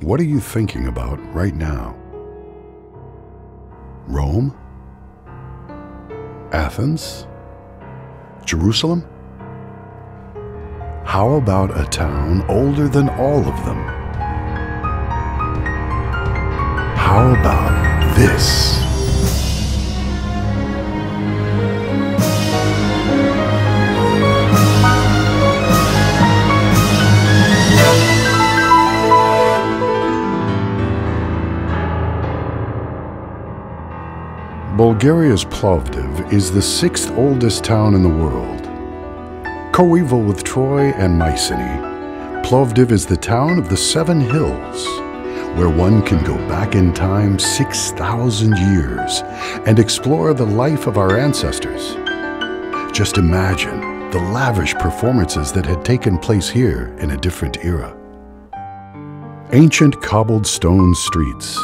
What are you thinking about right now? Rome? Athens? Jerusalem? How about a town older than all of them? How about this? Bulgaria's Plovdiv is the sixth oldest town in the world. Coeval with Troy and Mycenae, Plovdiv is the town of the seven hills, where one can go back in time 6,000 years and explore the life of our ancestors. Just imagine the lavish performances that had taken place here in a different era. Ancient cobbled stone streets,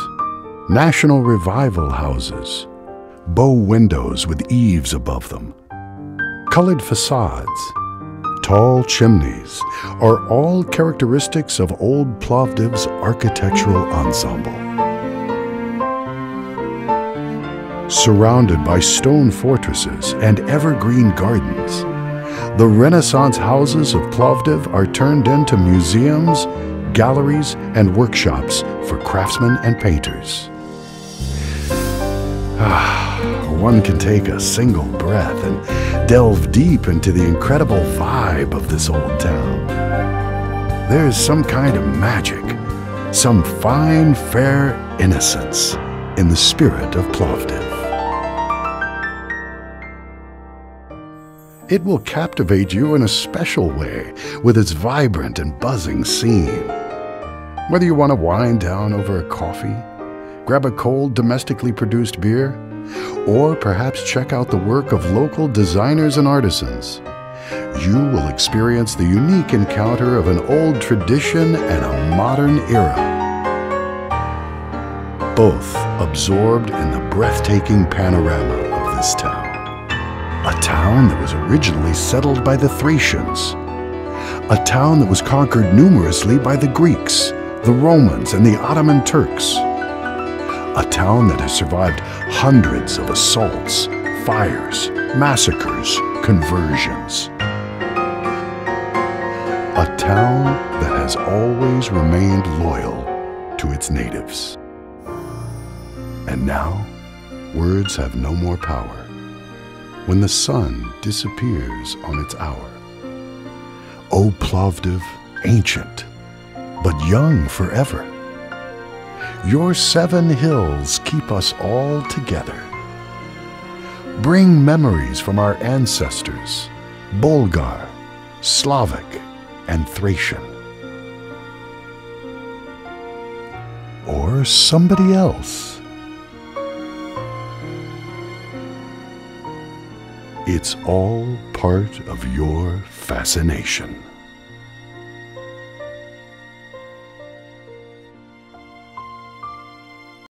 national revival houses, bow windows with eaves above them, colored facades, tall chimneys are all characteristics of Old Plovdiv's architectural ensemble. Surrounded by stone fortresses and evergreen gardens, the Renaissance houses of Plovdiv are turned into museums, galleries, and workshops for craftsmen and painters. Ah one can take a single breath and delve deep into the incredible vibe of this old town. There is some kind of magic, some fine, fair innocence in the spirit of Plovdiv. It will captivate you in a special way with its vibrant and buzzing scene. Whether you want to wind down over a coffee, grab a cold domestically produced beer, or perhaps check out the work of local designers and artisans. You will experience the unique encounter of an old tradition and a modern era. Both absorbed in the breathtaking panorama of this town. A town that was originally settled by the Thracians. A town that was conquered numerously by the Greeks, the Romans, and the Ottoman Turks a town that has survived hundreds of assaults, fires, massacres, conversions. A town that has always remained loyal to its natives. And now, words have no more power when the sun disappears on its hour. O Plovdiv, ancient, but young forever your seven hills keep us all together. Bring memories from our ancestors, Bulgar, Slavic, and Thracian. Or somebody else. It's all part of your fascination.